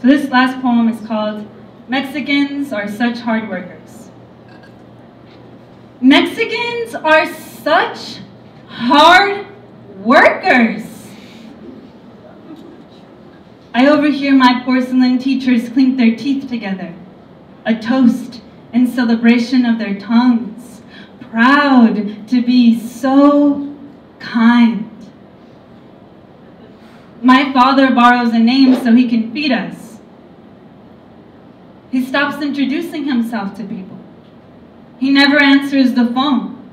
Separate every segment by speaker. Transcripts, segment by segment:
Speaker 1: So this last poem is called Mexicans Are Such Hard Workers. Mexicans are such hard workers. I overhear my porcelain teachers clink their teeth together, a toast in celebration of their tongues, proud to be so kind. My father borrows a name so he can feed us. He stops introducing himself to people. He never answers the phone.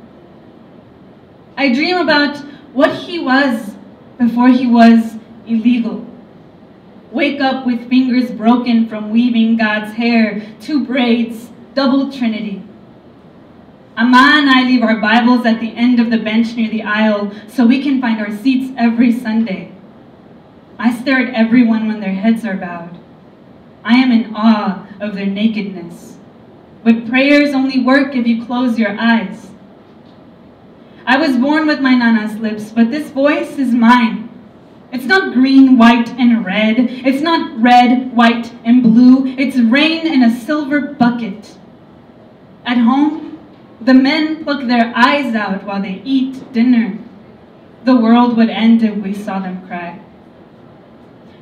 Speaker 1: I dream about what he was before he was illegal. Wake up with fingers broken from weaving God's hair, two braids, double trinity. Amma and I leave our Bibles at the end of the bench near the aisle so we can find our seats every Sunday. I stare at everyone when their heads are bowed. I am in awe of their nakedness. But prayers only work if you close your eyes. I was born with my nana's lips, but this voice is mine. It's not green, white, and red. It's not red, white, and blue. It's rain in a silver bucket. At home, the men pluck their eyes out while they eat dinner. The world would end if we saw them cry.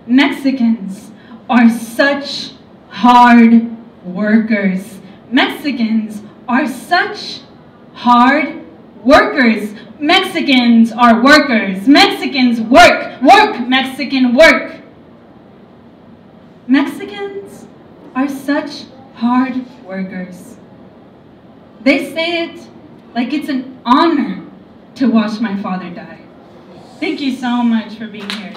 Speaker 1: Mexicans are such hard workers. Mexicans are such hard workers. Mexicans are workers. Mexicans work. Work, Mexican, work. Mexicans are such hard workers. They say it like it's an honor to watch my father die. Thank you so much for being here.